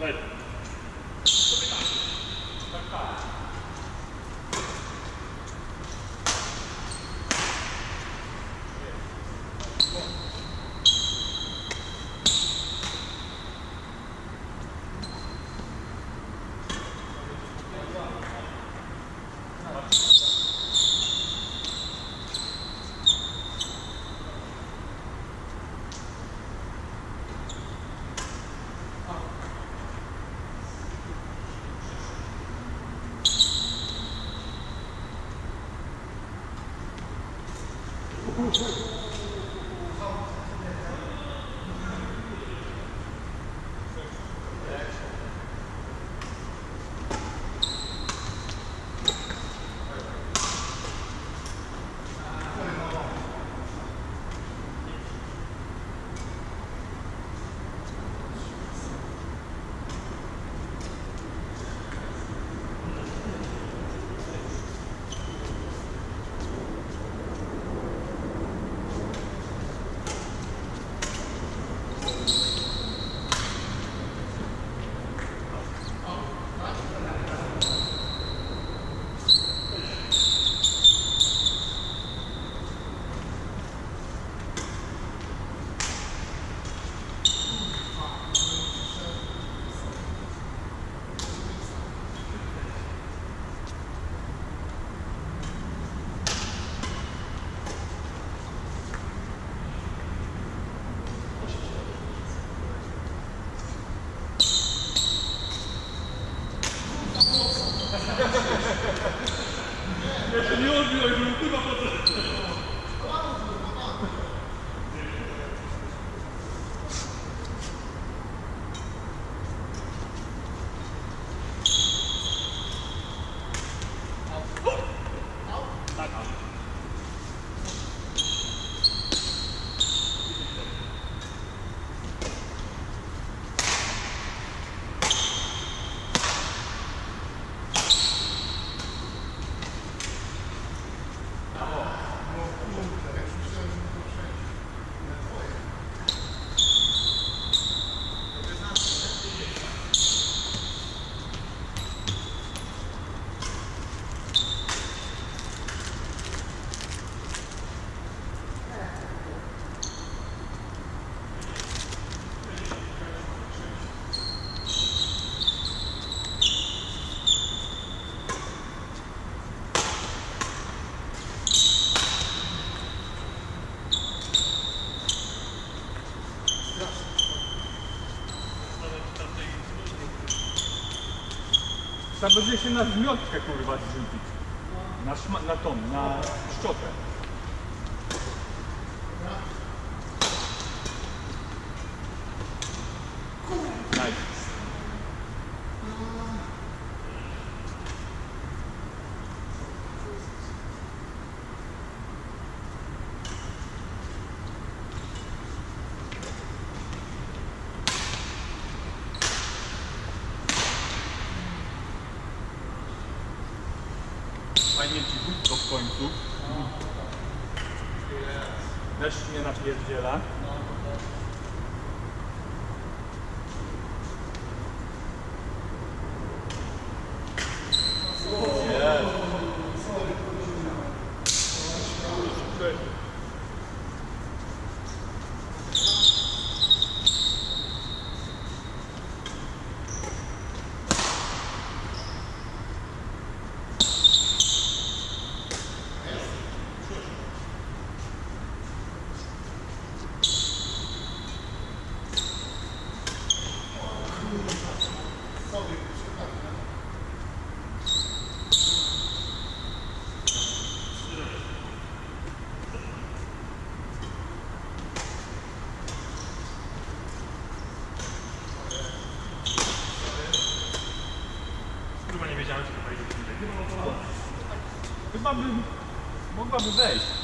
Later. 分かった。Trzeba będzie się na zmiotkę kurwa zrzucić. Na, szma, na tą, na szczotę. Fajnie cichutko w końcu. Deszcz mnie napierdziela. bagulho. Bom bagulho, velho.